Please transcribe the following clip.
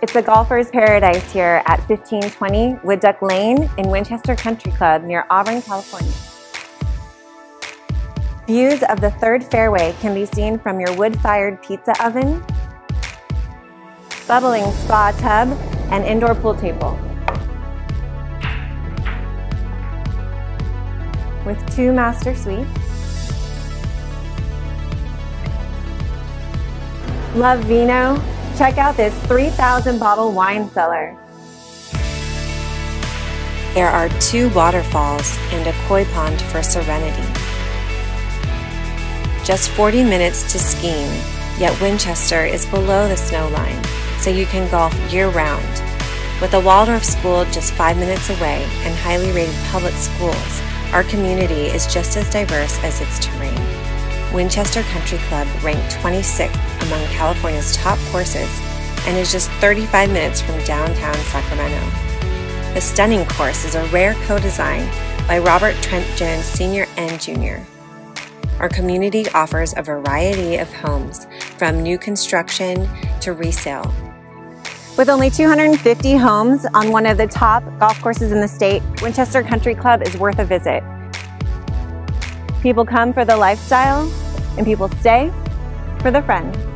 It's a golfer's paradise here at 1520 Wood Duck Lane in Winchester Country Club near Auburn, California. Views of the third fairway can be seen from your wood-fired pizza oven, bubbling spa tub, and indoor pool table. With two master suites, Love vino? Check out this 3,000 bottle wine cellar. There are two waterfalls and a koi pond for serenity. Just 40 minutes to skiing, yet Winchester is below the snow line, so you can golf year round. With the Waldorf School just five minutes away and highly rated public schools, our community is just as diverse as its terrain. Winchester Country Club ranked 26th among California's top courses and is just 35 minutes from downtown Sacramento. The stunning course is a rare co-design by Robert Trent Jones Sr. and Jr. Our community offers a variety of homes, from new construction to resale. With only 250 homes on one of the top golf courses in the state, Winchester Country Club is worth a visit. People come for the lifestyle, and people stay for the friends.